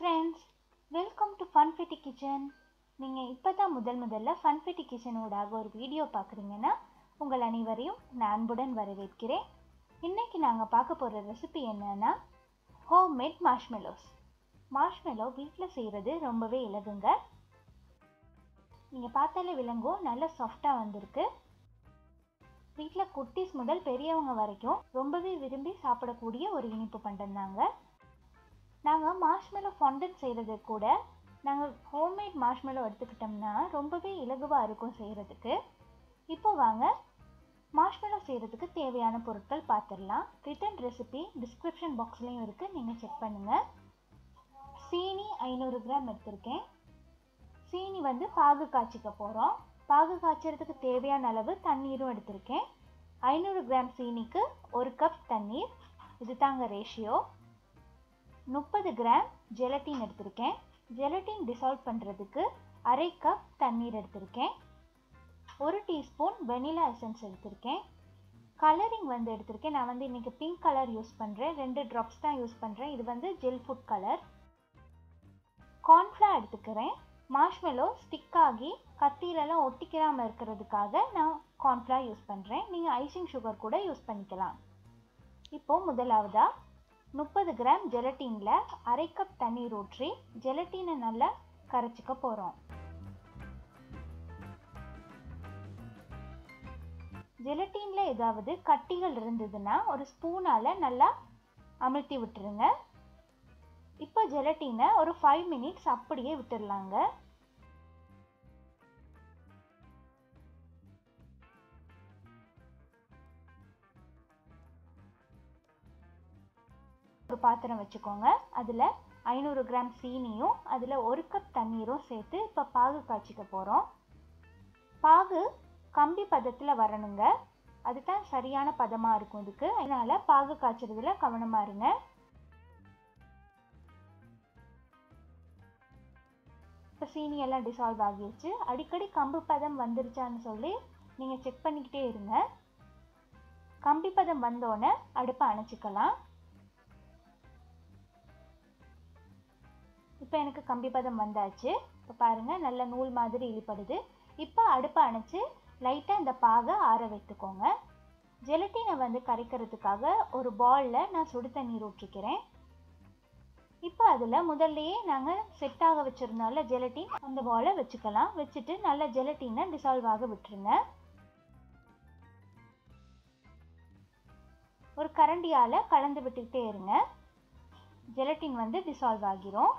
Friends welcome to ஃபன்ஃபிட்டி kitchen நீங்கள் இப்போ தான் முதல் முதல்ல ஃபன்ஃபிட்டி கிச்சனோடாக ஒரு வீடியோ பார்க்குறீங்கன்னா உங்கள் அனைவரையும் நான் அன்புடன் வரவேற்கிறேன். இன்றைக்கி நாங்கள் பார்க்க போகிற ரெசிபி என்னென்னா ஹோம் மேட் மார்ஷ்மெலோஸ் மார்ஷ்மெலோ வீட்டில் செய்கிறது ரொம்பவே இலகுங்க. நீங்கள் பார்த்தாலே விளங்கும் நல்ல சாஃப்டாக வந்திருக்கு. வீட்டில் குட்டீஸ் முதல் பெரியவங்க வரைக்கும் ரொம்பவே விரும்பி சாப்பிடக்கூடிய ஒரு இனிப்பு பண்டம் தாங்க நாங்கள் மார்ஷ்மெலோ ஃபண்டன் செய்கிறது கூட நாங்கள் ஹோம்மேட் மார்ஷ்மெலோ எடுத்துக்கிட்டோம்னா ரொம்பவே இலகுவாக இருக்கும் செய்கிறதுக்கு இப்போ வாங்க மார்ஷ்மெலோ செய்கிறதுக்கு தேவையான பொருட்கள் பார்த்துடலாம் ரிட்டன் ரெசிபி டிஸ்கிரிப்ஷன் பாக்ஸ்லேயும் இருக்குது நீங்கள் செக் பண்ணுங்கள் சீனி ஐநூறு கிராம் எடுத்திருக்கேன். சீனி வந்து பாகு காய்ச்சிக்க போகிறோம் பாகு காய்ச்சறதுக்கு தேவையான அளவு தண்ணீரும் எடுத்திருக்கேன். ஐநூறு கிராம் சீனிக்கு ஒரு கப் தண்ணீர். இது தாங்க ரேஷியோ முப்பது கிராம் ஜெலட்டின் எடுத்திருக்கேன். ஜெலட்டின் டிசால்வ் பண்ணுறதுக்கு அரை கப் தண்ணீர் எடுத்திருக்கேன். ஒரு டீஸ்பூன் வெனிலா எசன்ஸ் எடுத்திருக்கேன். கலரிங் வந்து எடுத்திருக்கேன். நான் வந்து இன்றைக்கி பிங்க் கலர் யூஸ் பண்ணுறேன் ரெண்டு ட்ராப்ஸ் தான் யூஸ் பண்ணுறேன் இது வந்து ஜெல் ஃபுட் கலர் கார்ன்ஃப்ளா எடுத்துக்கிறேன். மார்ஷ்மெலோ ஸ்டிக் ஆகி கத்தியிலலாம் ஒட்டிக்கிறாமல் இருக்கிறதுக்காக நான் கார்ன்ஃப்ளா யூஸ் பண்ணுறேன் நீங்கள் ஐசிங் சுகர் கூட யூஸ் பண்ணிக்கலாம். இப்போது முதலாவதாக முப்பது கிராம் ஜெலட்டினில் அரை கப் தண்ணீர் ஊற்றி ஜெலட்டினை நல்லா கரைச்சிக்க போகிறோம் ஜெலட்டினில் ஏதாவது கட்டிகள் இருந்ததுன்னா ஒரு ஸ்பூனால் நல்லா அமுழ்த்தி விட்டுருங்க. இப்போ ஜெலட்டினை ஒரு ஃபைவ் மினிட்ஸ் அப்படியே விட்டுடலாங்க ஒரு பாத்திரம் வச்சுக்கோங்க. அதில் ஐநூறு கிராம் சீனியும் அதில் ஒரு கப் தண்ணீரும் சேர்த்து இப்போ பாகு காய்ச்சிக்க போகிறோம் பாகு கம்பி பதத்தில் வரணுங்க. அதுதான் சரியான பதமாக இருக்கும் இதுக்கு. அதனால் பாகு காய்ச்சறதுல கவனமாக இருங்க. இப்போ சீனியெல்லாம் டிசால்வ் ஆகிடுச்சு அடிக்கடி கம்பு பதம் வந்துருச்சான்னு சொல்லி நீங்கள் செக் பண்ணிக்கிட்டே இருங்க. கம்பி பதம் வந்தோடனே அடுப்பை அணைச்சிக்கலாம். இப்போ எனக்கு கம்பி பதம் வந்தாச்சு. இப்போ பாருங்கள் நல்ல நூல் மாதிரி இழிப்படுது இப்போ அடுப்பை அணைச்சி லைட்டாக இந்த பாகை ஆற வைத்துக்கோங்க. ஜெலட்டினை வந்து கரைக்கிறதுக்காக ஒரு பாலில் நான் சுடு தண்ணீர் ஊற்றிக்கிறேன். இப்போ அதில் முதல்லையே நாங்கள் செட் ஆக வச்சுருந்தோம்ல ஜெலட்டின் அந்த பாலை வச்சுக்கலாம். வச்சுட்டு நல்ல ஜெலட்டினை டிசால்வ் ஆக விட்டுருங்க. ஒரு கரண்டியால் கலந்து விட்டுக்கிட்டே இருங்க. ஜெலட்டின் வந்து டிசால்வ் ஆகிரும்.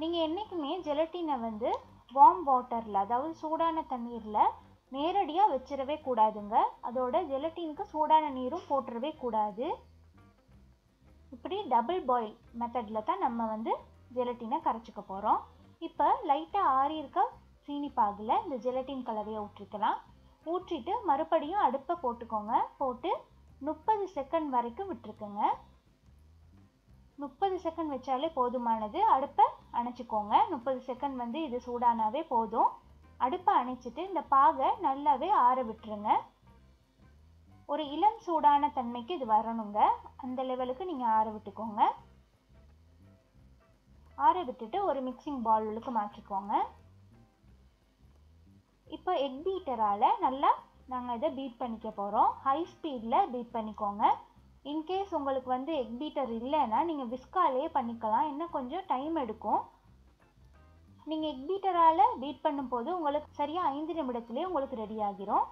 நீங்கள் என்றைக்குமே ஜெலட்டினை வந்து வார்ம் வாட்டரில் அதாவது சூடான தண்ணீரில் நேரடியாக வச்சிடவே கூடாதுங்க. அதோட ஜெலட்டினுக்கு சூடான நீரும் போட்டுறவே கூடாது. இப்படி டபுள் பாயில் மெத்தடில் தான் நம்ம வந்து ஜெலட்டினை கரைச்சிக்க போகிறோம் இப்போ லைட்டாக ஆறி இருக்க சீனி பாகில் இந்த ஜெலட்டின் கலவையை ஊற்றிக்கலாம். ஊற்றிட்டு மறுபடியும் அடுப்பை போட்டுக்கோங்க. போட்டு முப்பது செகண்ட் வரைக்கும் விட்டுருக்குங்க. முப்பது செகண்ட் வச்சாலே போதுமானது. அடுப்பை அணைச்சிக்கோங்க. முப்பது செகண்ட் வந்து இது சூடானாவே போதும். அடுப்பை அணைச்சிட்டு இந்த பாகை நல்லாவே ஆற விட்டுருங்க. ஒரு இளம் சூடான தன்மைக்கு இது வரணுங்க. அந்த லெவலுக்கு நீங்கள் ஆற விட்டுக்கோங்க. ஆற விட்டுட்டு ஒரு மிக்சிங் பவுலுக்கு மாற்றிக்கோங்க. இப்போ எக் பீட்டரால் நல்லா நாங்கள் இதை பீட் பண்ணிக்க போகிறோம் ஹை ஸ்பீடில் பீட் பண்ணிக்கோங்க. இன்கேஸ் உங்களுக்கு வந்து எக் பீட்டர் இல்லைன்னா நீங்கள் விஸ்காலே பண்ணிக்கலாம். இன்னும் கொஞ்சம் டைம் எடுக்கும். நீங்கள் எக் பீட்டரால் பீட் பண்ணும்போது உங்களுக்கு சரியாக ஐந்து நிமிடத்துலேயே உங்களுக்கு ரெடி ஆகிரும்.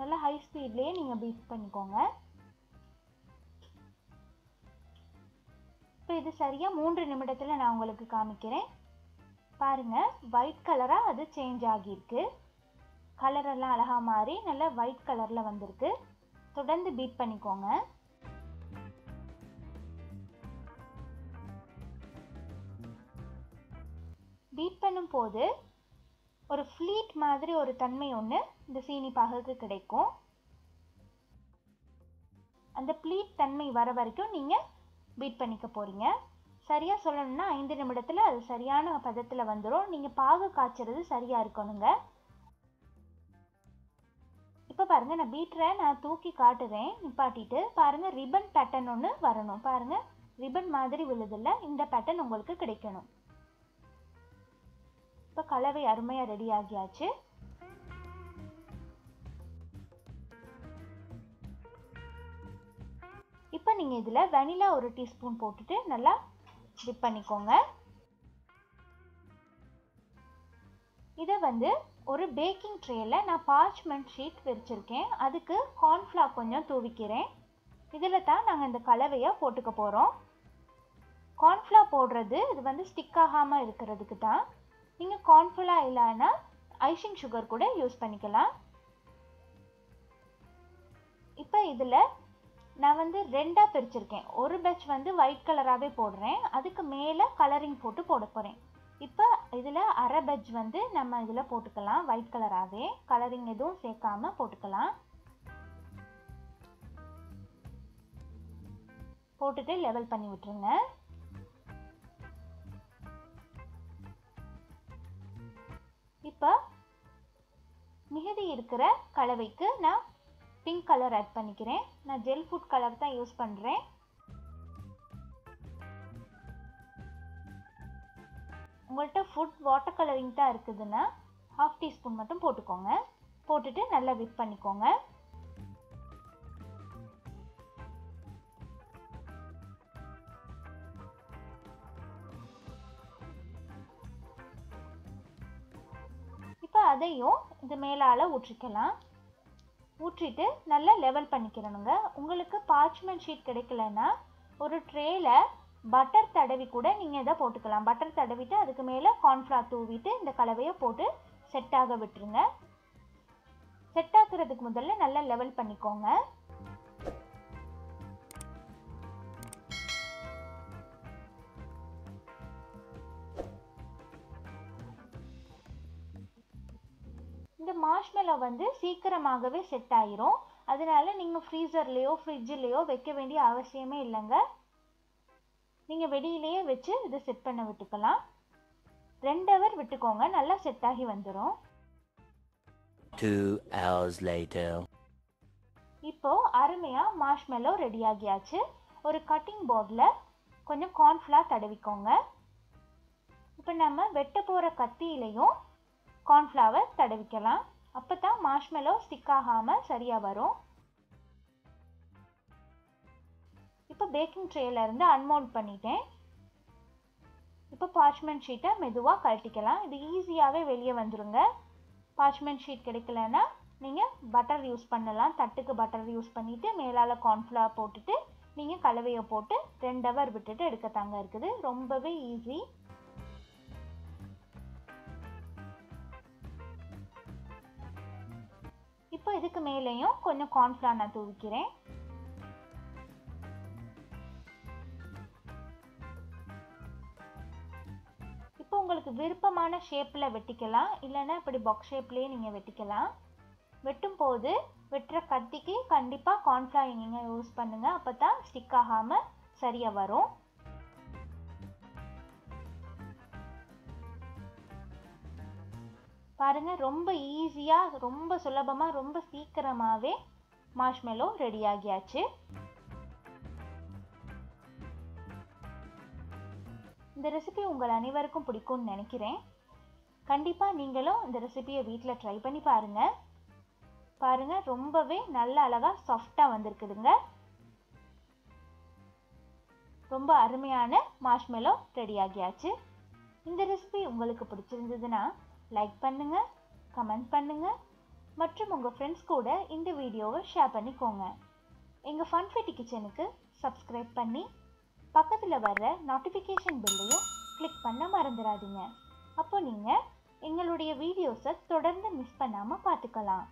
நல்லா ஹை ஸ்பீட்லேயே நீங்கள் பீட் பண்ணிக்கோங்க. இப்போ இது சரியாக மூன்று நிமிடத்தில் நான் உங்களுக்கு காமிக்கிறேன். பாருங்கள் ஒயிட் கலராக அது சேஞ்ச் ஆகியிருக்கு. கலரெல்லாம் அழகாக மாறி நல்லா ஒயிட் கலரில் வந்திருக்கு. தொடர்ந்து பீட் பண்ணிக்கோங்க. பீட் பண்ணும்போது ஒரு ஃப்ளீட் மாதிரி ஒரு தன்மை ஒன்று இந்த சீனி பாகுக்கு கிடைக்கும். அந்த ப்ளீட் தன்மை வர வரைக்கும் நீங்கள் பீட் பண்ணிக்க போகிறீங்க சரியாக சொல்லணும்னா ஐந்து நிமிடத்தில் அது சரியான பதத்தில் வந்துடும் நீங்கள் பாகு காய்ச்சறது சரியாக இருக்கணுங்க. இப்போ பாருங்கள் நான் பீட்டரை நான் தூக்கி காட்டுறேன். நிப்பாட்டிட்டு பாருங்கள் ரிப்பன் பேட்டர்ன் ஒன்று வரணும். பாருங்கள் ரிப்பன் மாதிரி விழுதில்ல இந்த பேட்டர்ன் உங்களுக்கு கிடைக்கணும். இப்போ கலவை அருமையாக ரெடி ஆகியாச்சு. இப்போ நீங்கள் இதில் வெனிலா ஒரு டீஸ்பூன் போட்டுட்டு நல்லா டிப் பண்ணிக்கோங்க. இதை வந்து ஒரு பேக்கிங் ட்ரேயில் நான் பார்ச்மெண்ட் ஷீட் விரிச்சிருக்கேன் அதுக்கு கார்ன்ஃப்ளாக் கொஞ்சம் தூவிக்கிறேன். இதில் தான் நாங்கள் இந்த கலவையை போட்டுக்க போகிறோம் கார்ன்ஃப்ளா போடுறது இது வந்து ஸ்டிக் ஆகாமல் இருக்கிறதுக்கு தான். நீங்கள் கார்ன்ஃப்ளார் இல்லைன்னா ஐஷிங் சுகர் கூட யூஸ் பண்ணிக்கலாம். இப்போ இதில் நான் வந்து ரெண்டாக பிரிச்சிருக்கேன். ஒரு பேட்ச் வந்து ஒயிட் கலராகவே போடுறேன். அதுக்கு மேலே கலரிங் போட்டு போட போகிறேன் இப்போ இதில் அரை பெஜ் வந்து நம்ம இதில் போட்டுக்கலாம். ஒயிட் கலராகவே கலரிங் எதுவும் சேர்க்காம போட்டுக்கலாம். போட்டுட்டு லெவல் பண்ணி விட்டுருங்க. இப்போ மிகுதி இருக்கிற கலவைக்கு நான் பிங்க் கலர் ஆட் பண்ணிக்கிறேன். நான் ஜெல் ஃபுட் கலர் தான் யூஸ் பண்ணுறேன் உங்கள்கிட்ட ஃபுட் வாட்டர் கலரிங் தான் இருக்குதுன்னா ஹாஃப் டீஸ்பூன் மட்டும் போட்டுக்கோங்க. போட்டுட்டு நல்லா விப் பண்ணிக்கோங்க. இப்போ அதையும் இது மேலால் ஊற்றிக்கலாம். ஊற்றிட்டு நல்லா லெவல் பண்ணிக்கிறணுங்க. உங்களுக்கு பார்ச்மெண்ட் ஷீட் கிடைக்கலன்னா ஒரு ட்ரேயில் பட்டர் தடவி கூட நீங்கள் இதை போட்டுக்கலாம். பட்டர் தடவிட்டு அதுக்கு மேலே கார்ன்ஃப்ளார் தூவிட்டு இந்த கலவையை போட்டு செட் ஆக விட்டுருங்க. செட் ஆக்குறதுக்கு முதல்ல நல்லா லெவல் பண்ணிக்கோங்க. மார்ஷ்மெலோ வந்து சீக்கிரமாகவே செட் ஆயிரும். அதனால நீங்கள் ஃப்ரீசர்லேயோ ஃப்ரிட்ஜ்லேயோ வைக்க வேண்டிய அவசியமே இல்லைங்க. நீங்கள் வெளியிலேயே வச்சு இதை செட் பண்ண விட்டுக்கலாம். ரெண்டு ஹவர் விட்டுக்கோங்க நல்லா செட் ஆகி வந்துடும். இப்போ அருமையாக மார்ஷ்மெலோ ரெடி ஆகியாச்சு. ஒரு கட்டிங் போர்டில் கொஞ்சம் கார்ன்ஃப்ளவர் தடவிக்கோங்க. இப்போ நம்ம வெட்ட போகிற கத்தியிலையும் கார்ன்ஃப்ளவர் தடவிக்கலாம். அப்போ தான் மாஷ்மெலோ ஸ்டிக் ஆகாமல் சரியாக வரும். இப்போ பேக்கிங் ட்ரேலேருந்து அன்மோல்ட் பண்ணிட்டேன். இப்போ பார்ச்மெண்ட் ஷீட்டை மெதுவாக கழட்டிக்கலாம். இது ஈஸியாகவே வெளியே வந்துடுங்க பார்ச்மெண்ட் ஷீட் கிடைக்கலன்னா நீங்கள் பட்டர் யூஸ் பண்ணலாம். தட்டுக்கு பட்டர் யூஸ் பண்ணிவிட்டு மேலால் கார்ன்ஃப்ளவர் போட்டுட்டு நீங்கள் கலவையை போட்டு ரெண்டு ஹவர் விட்டுட்டு எடுக்கத்தாங்க இருக்குது. ரொம்பவே ஈஸி இதுக்கு மேலேயும் கொஞ்சம் கார்ன்ஃப்ளவர் நான் தூவிக்கிறேன். இப்போ உங்களுக்கு விருப்பமான ஷேப்பில் வெட்டிக்கலாம். இல்லைன்னா இப்படி பாக்ஸ் ஷேப்லேயே நீங்கள் வெட்டிக்கலாம். வெட்டும் போது வெட்டுற கத்திக்கு கண்டிப்பாக கார்ன்ஃப்ளவர் நீங்கள் யூஸ் பண்ணுங்கள் அப்போ தான் ஸ்டிக் ஆகாமல் சரியாக வரும். பாருங்கள் ரொம்ப ஈஸியாக ரொம்ப சுலபமாக ரொம்ப சீக்கிரமாகவே மாஷ்மெலோ ரெடி ஆகியாச்சு. இந்த ரெசிபி உங்கள் அனைவருக்கும் பிடிக்கும்னு நினைக்கிறேன். கண்டிப்பாக நீங்களும் இந்த ரெசிபியை வீட்டில் ட்ரை பண்ணி பாருங்கள் பாருங்கள் ரொம்பவே நல்ல அழகாக சாஃப்டாக வந்திருக்குதுங்க. ரொம்ப அருமையான மாஷ்மெலோ ரெடி ஆகியாச்சு. இந்த ரெசிபி உங்களுக்கு பிடிச்சிருந்ததுன்னா லைக் பண்ணுங்கள் கமெண்ட் பண்ணுங்கள் மற்றும் உங்கள் ஃப்ரெண்ட்ஸ் கூட இந்த வீடியோவை ஷேர் பண்ணிக்கோங்க. எங்கள் ஃபன்ஃபிட்டி கிச்சனுக்கு சப்ஸ்கிரைப் பண்ணி பக்கத்தில் வர்ற நோட்டிஃபிகேஷன் பில்லையும் கிளிக் பண்ண மறந்துடாதீங்க. அப்போ நீங்கள் எங்களுடைய வீடியோஸை தொடர்ந்து மிஸ் பண்ணாமல் பார்த்துக்கலாம்.